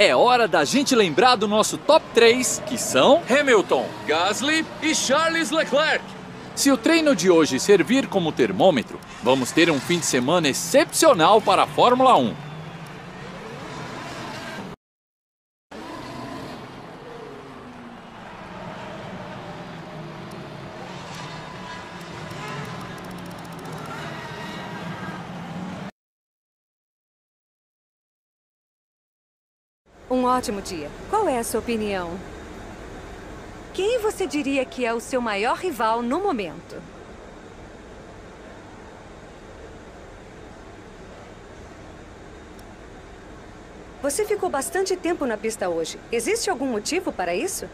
É hora da gente lembrar do nosso top 3, que são Hamilton, Gasly e Charles Leclerc. Se o treino de hoje servir como termômetro, vamos ter um fim de semana excepcional para a Fórmula 1. Um ótimo dia. Qual é a sua opinião? Quem você diria que é o seu maior rival no momento? Você ficou bastante tempo na pista hoje. Existe algum motivo para isso?